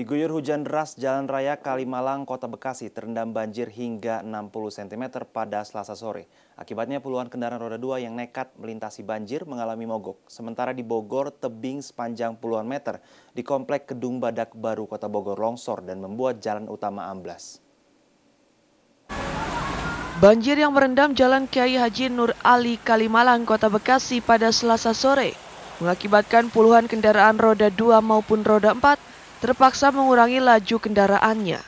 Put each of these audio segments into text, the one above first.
Diguyur hujan deras, Jalan Raya Kalimalang, Kota Bekasi terendam banjir hingga 60 cm pada selasa sore. Akibatnya puluhan kendaraan roda dua yang nekat melintasi banjir mengalami mogok. Sementara di Bogor, tebing sepanjang puluhan meter di Komplek Kedung Badak Baru Kota Bogor longsor dan membuat jalan utama amblas. Banjir yang merendam Jalan Kiai Haji Nur Ali Kalimalang, Kota Bekasi pada selasa sore mengakibatkan puluhan kendaraan roda 2 maupun roda 4 terpaksa mengurangi laju kendaraannya.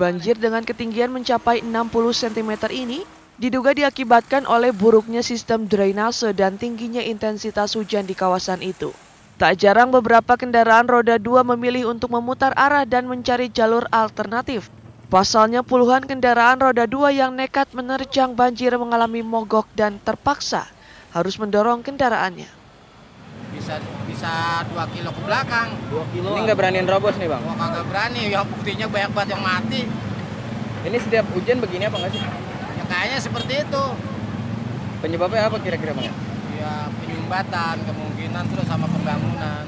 Banjir dengan ketinggian mencapai 60 cm ini diduga diakibatkan oleh buruknya sistem drainase dan tingginya intensitas hujan di kawasan itu. Tak jarang beberapa kendaraan roda dua memilih untuk memutar arah dan mencari jalur alternatif. Pasalnya puluhan kendaraan roda dua yang nekat menerjang banjir mengalami mogok dan terpaksa harus mendorong kendaraannya bisa bisa dua kilo ke belakang. Dua kilo. Ini nggak beraniin robos nih bang? Wah kagak berani, ya buktinya banyak banget yang mati. Ini setiap hujan begini apa nggak sih? Ya kayaknya seperti itu. Penyebabnya apa kira-kira bang? Ya penyumbatan kemungkinan terus sama pembangunan.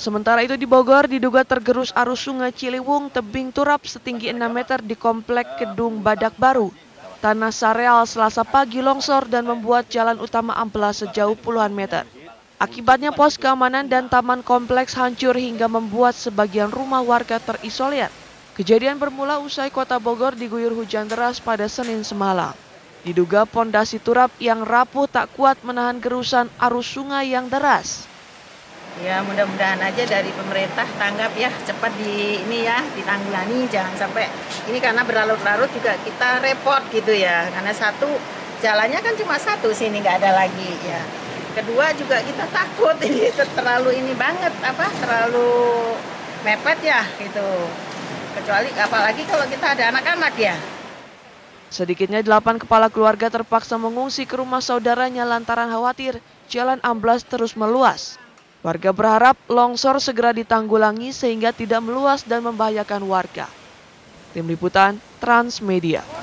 Sementara itu di Bogor diduga tergerus arus sungai Ciliwung tebing turap setinggi 6 meter di komplek Kedung Badak Baru. Tanah Sareal selasa pagi longsor dan membuat jalan utama amplas sejauh puluhan meter. Akibatnya pos keamanan dan taman kompleks hancur hingga membuat sebagian rumah warga terisolir. Kejadian bermula usai kota Bogor diguyur hujan deras pada Senin semalam. Diduga pondasi turap yang rapuh tak kuat menahan gerusan arus sungai yang deras. Ya mudah-mudahan aja dari pemerintah tanggap ya cepat di ini ya ditanggulangi jangan sampai ini karena berlarut-larut juga kita repot gitu ya karena satu jalannya kan cuma satu sini nggak ada lagi ya kedua juga kita takut ini terlalu ini banget apa terlalu mepet ya gitu kecuali apalagi kalau kita ada anak-anak ya Sedikitnya delapan kepala keluarga terpaksa mengungsi ke rumah saudaranya lantaran khawatir jalan amblas terus meluas. Warga berharap longsor segera ditanggulangi sehingga tidak meluas dan membahayakan warga. Tim Liputan Transmedia